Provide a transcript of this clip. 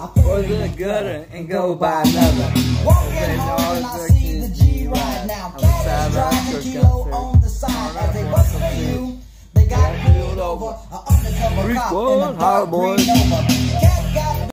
I pull the gutter and go buy another. Walking home and I see the G ride now. Cash driving kilo on the side as they bust for you. They got pulled over, an undercover cop in a dark green